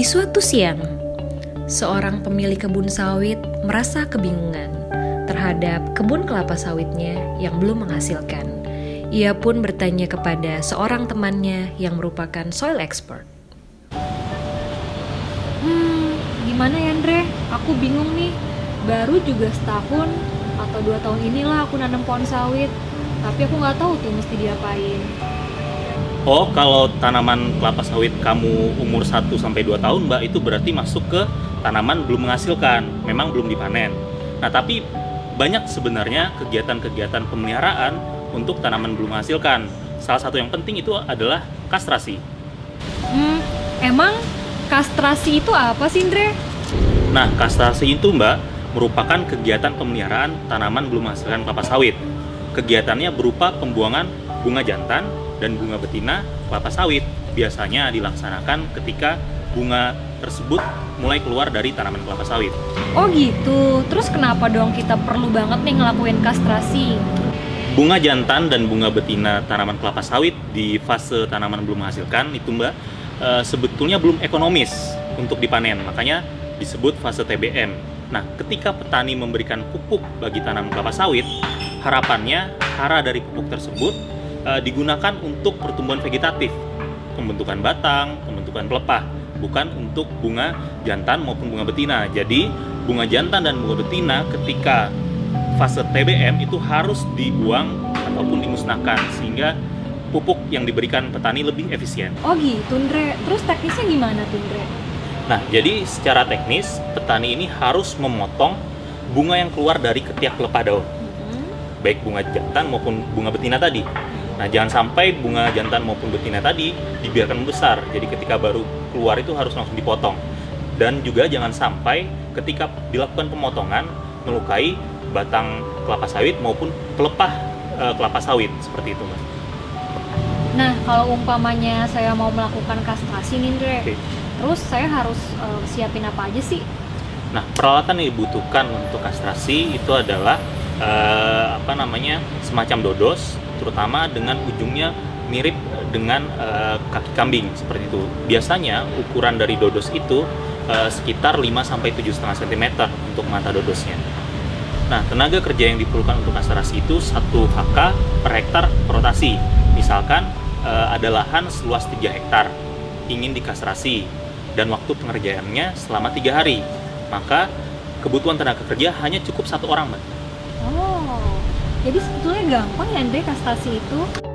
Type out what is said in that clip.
Di suatu siang, seorang pemilik kebun sawit merasa kebingungan terhadap kebun kelapa sawitnya yang belum menghasilkan. Ia pun bertanya kepada seorang temannya yang merupakan soil expert. Hmm, gimana ya Andre? Aku bingung nih. Baru juga setahun atau dua tahun inilah aku nanam pohon sawit. Tapi aku nggak tahu tuh mesti diapain. Oh, kalau tanaman kelapa sawit kamu umur 1 sampai 2 tahun, Mbak, itu berarti masuk ke tanaman belum menghasilkan, memang belum dipanen. Nah, tapi banyak sebenarnya kegiatan-kegiatan pemeliharaan untuk tanaman belum menghasilkan. Salah satu yang penting itu adalah kastrasi. Hmm, emang kastrasi itu apa sih, Andre? Nah, kastrasi itu, Mbak, merupakan kegiatan pemeliharaan tanaman belum menghasilkan kelapa sawit. Kegiatannya berupa pembuangan bunga jantan dan bunga betina kelapa sawit biasanya dilaksanakan ketika bunga tersebut mulai keluar dari tanaman kelapa sawit. Oh gitu. Terus kenapa dong kita perlu banget nih ngelakuin kastrasi? Bunga jantan dan bunga betina tanaman kelapa sawit di fase tanaman belum menghasilkan itu Mbak e, sebetulnya belum ekonomis untuk dipanen. Makanya disebut fase TBM. Nah, ketika petani memberikan pupuk bagi tanaman kelapa sawit, harapannya hara dari pupuk tersebut uh, digunakan untuk pertumbuhan vegetatif, pembentukan batang, pembentukan pelepah, bukan untuk bunga jantan maupun bunga betina. Jadi, bunga jantan dan bunga betina ketika fase TBM itu harus dibuang ataupun dimusnahkan sehingga pupuk yang diberikan petani lebih efisien. Oh gitu, Ndre. Terus teknisnya gimana tuh, Ndre? Nah, jadi secara teknis petani ini harus memotong bunga yang keluar dari ketiak pelepah daun. Mm-hmm. Baik bunga jantan maupun bunga betina tadi. Nah, jangan sampai bunga jantan maupun betina tadi dibiarkan membesar. Jadi ketika baru keluar itu harus langsung dipotong. Dan juga jangan sampai ketika dilakukan pemotongan melukai batang kelapa sawit maupun pelepah e, kelapa sawit seperti itu, Mas. Nah, kalau umpamanya saya mau melakukan kastrasi nih, Andre, okay. terus saya harus e, siapin apa aja sih? Nah, peralatan yang dibutuhkan untuk kastrasi itu adalah e, apa namanya semacam dodos terutama dengan ujungnya mirip dengan uh, kaki kambing seperti itu. Biasanya ukuran dari dodos itu uh, sekitar 5 sampai 7,5 cm untuk mata dodosnya. Nah, tenaga kerja yang diperlukan untuk kastrasi itu 1 HK per hektar per rotasi. Misalkan uh, ada lahan seluas 3 hektar ingin dikastrasi dan waktu pengerjaannya selama tiga hari. Maka kebutuhan tenaga kerja hanya cukup satu orang, Mbak. Oh, jadi sebetulnya gampang ya Andre kastasi itu?